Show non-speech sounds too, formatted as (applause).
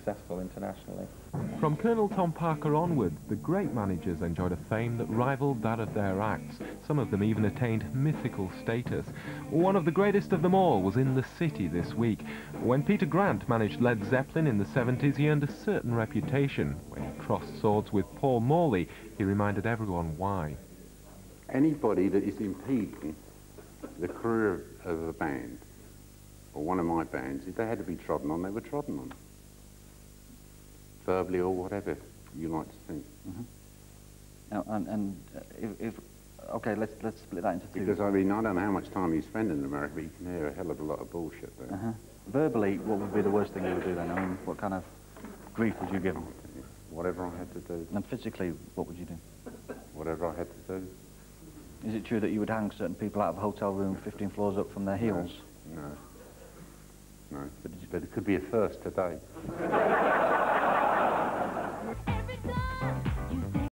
successful internationally. From Colonel Tom Parker onward, the great managers enjoyed a fame that rivaled that of their acts. Some of them even attained mythical status. One of the greatest of them all was in the city this week. When Peter Grant managed Led Zeppelin in the 70s, he earned a certain reputation. When he crossed swords with Paul Morley, he reminded everyone why. Anybody that is impeding the career of a band, or one of my bands, if they had to be trodden on, they were trodden on. Verbally or whatever you like to think. Now, and and uh, if, if okay, let's let's split that into two. Because, I mean, I don't know how much time you spend in America, but you can hear a hell of a lot of bullshit there. uh-huh. Verbally, what would be the worst thing you would do then? I mean, what kind of grief would you give them? Whatever I had to do, And physically, what would you do? whatever I had to do. Is it true that you would hang certain people out of a hotel room 15 floors up from their heels? No. No. But, but it could be a first today. (laughs)